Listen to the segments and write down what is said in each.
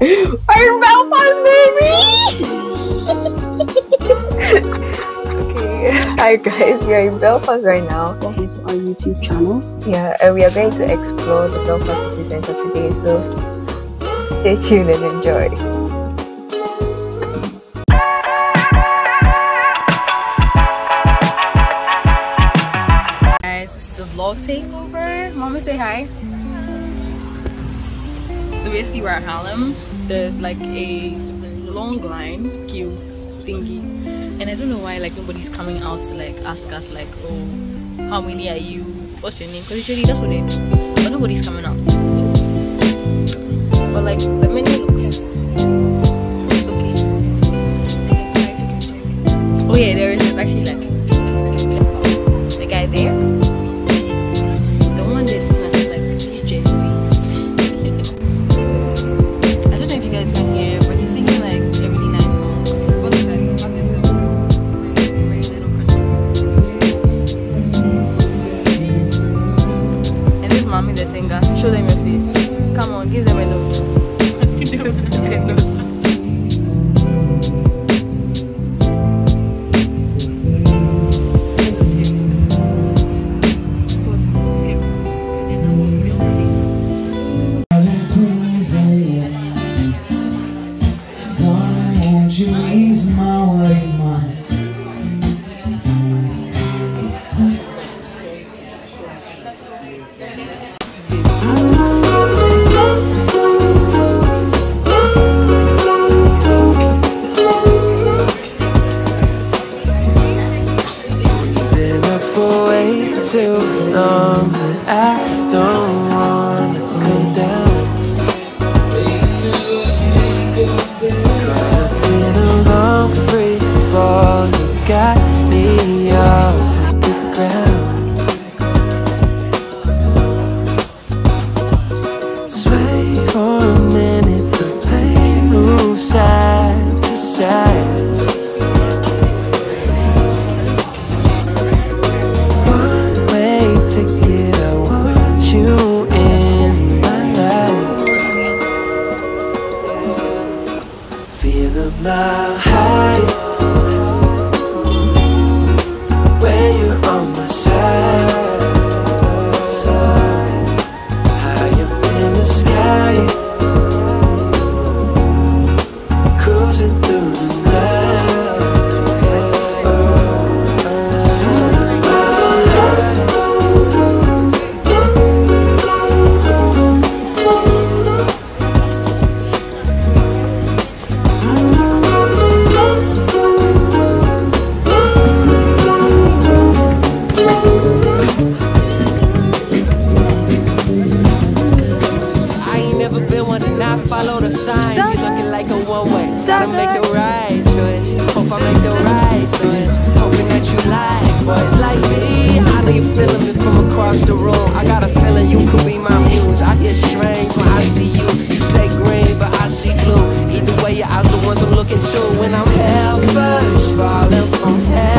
We're in Belfast, baby! okay, hi guys, we are in Belfast right now. Welcome to our YouTube channel. Yeah, and we are going to explore the Belfast City Centre today, so stay tuned and enjoy. guys this is a vlog takeover mama say hi so basically we're at Harlem there's like a long line queue thingy. And I don't know why like nobody's coming out to like ask us like oh how many are you? What's your name? Because usually that's what they do. But nobody's coming out. So but like the menu looks looks okay. Oh yeah there is actually like the signs. You looking like a one way. Gotta make the right choice. Hope I make the right choice. Hoping that you like boys like me. I know you feeling me from across the room. I got a feeling you could be my muse. I get strange when I see you. You say green, but I see blue. Either way, your eyes the ones I'm looking to. When I'm hell first, falling from heaven,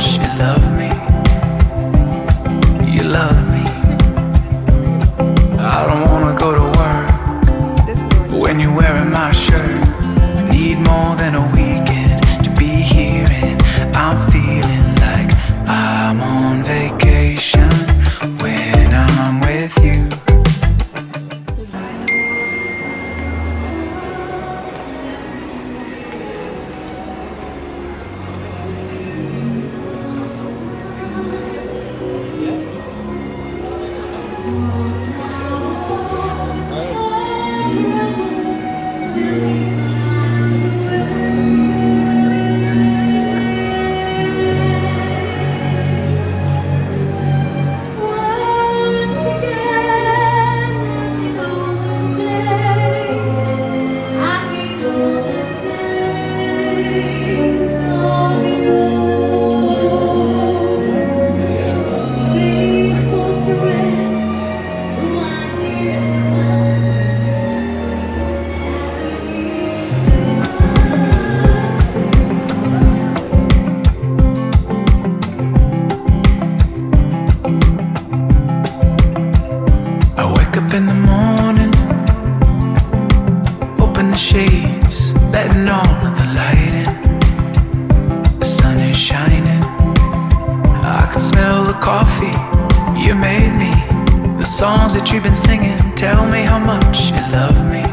me how you love me. You love in the morning. Open the shades, letting all of the light in. The sun is shining. I can smell the coffee you made me. The songs that you've been singing tell me how much you love me.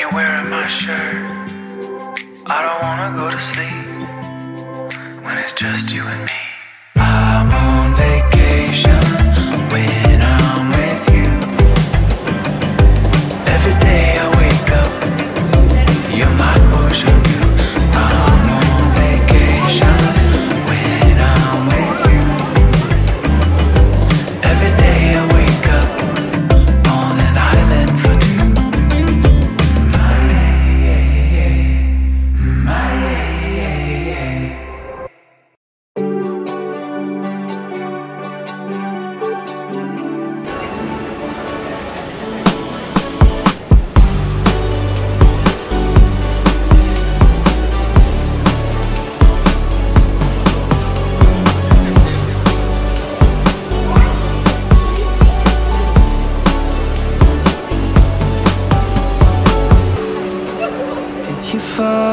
you're wearing my shirt. I don't wanna go to sleep when it's just you and me. I'm on vacation when I'm with you. Every day I wake up, you're my ocean. far.